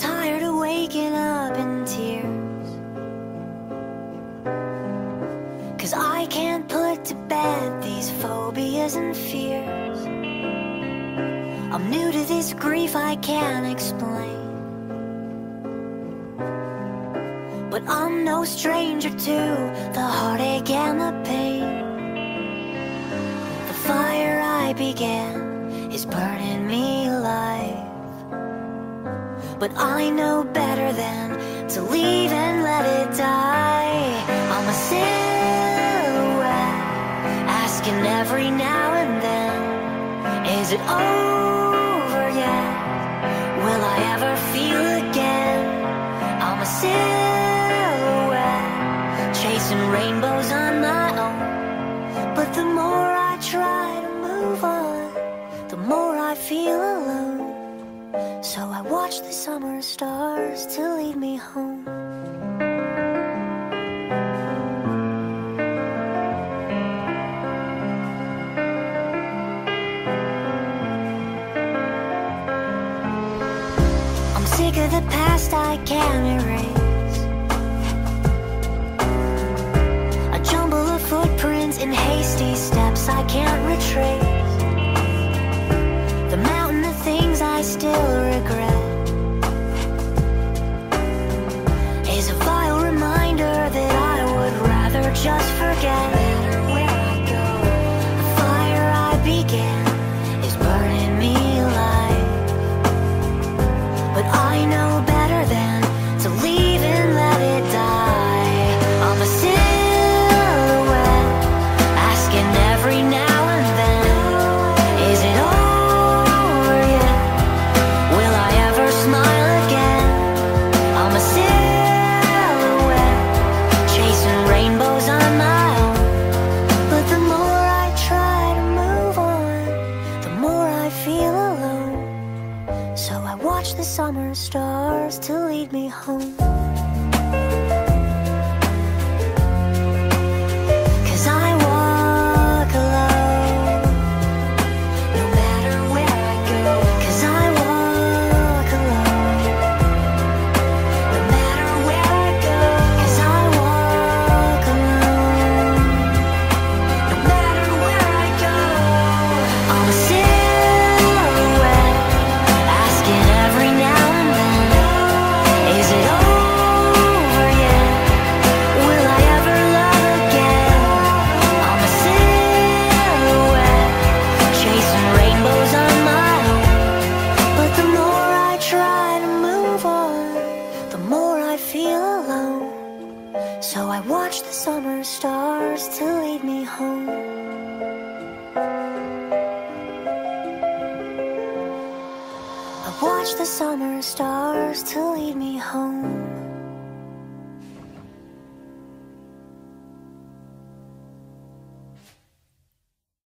tired of waking up in tears. Cause I can't put to bed these phobias and fears. I'm new to this grief I can't explain. But I'm no stranger to the heartache. But I know better than to leave and let it die. I'm a silhouette, asking every now and then, is it over yet? Will I ever feel again? I'm a silhouette, chasing rainbows on my own. But the more I try to move on, the more I feel alone. So I watch the summer stars to lead me home. I'm sick of the past I can't erase. Just forget. Summer stars to lead me home. So I watch the summer stars to lead me home. I watch the summer stars to lead me home.